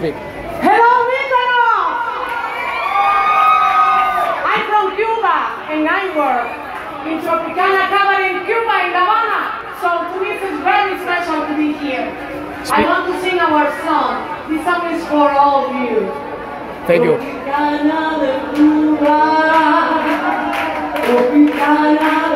Speak. Hello, Mykonos! I'm from Cuba, and I work in Tropicana Cabaret in Cuba, in La Habana. So to me, it's very special to be here. I want to sing our song. This song is for all of you. Thank you. Tropicana de Cuba, Tropicana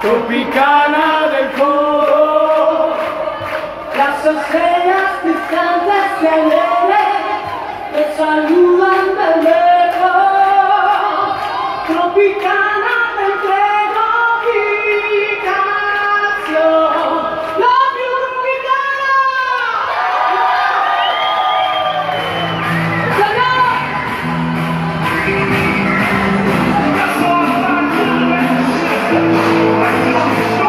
Tropicana del Coro. Las estrellas distantes se alegren, te saludan de lejos. Tropicana te entrego Thank you.